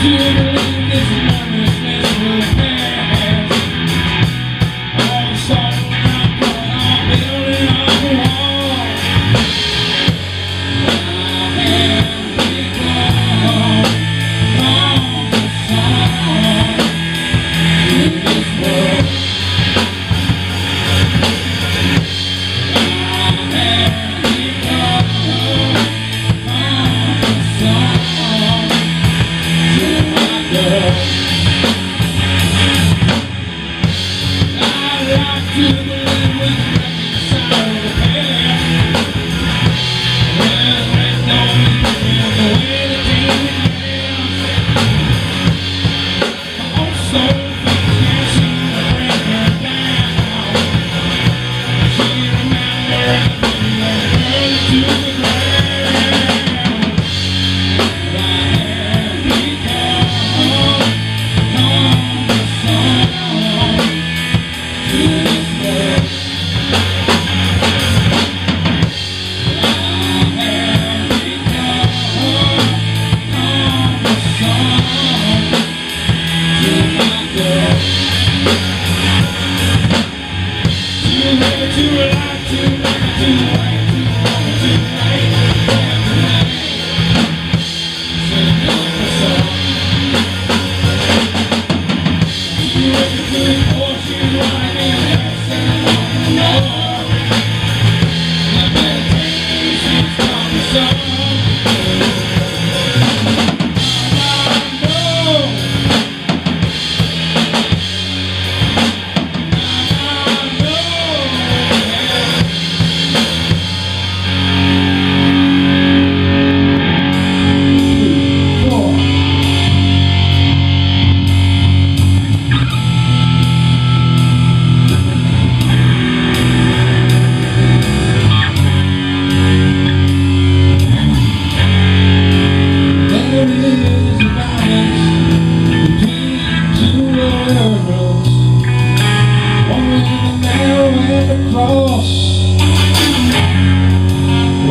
Here is my Yeah.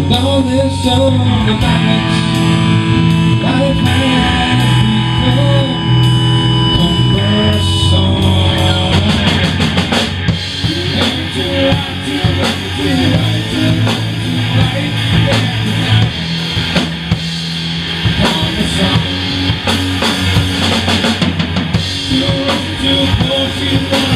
though there's so much life has become cumbersome. Left to right to to To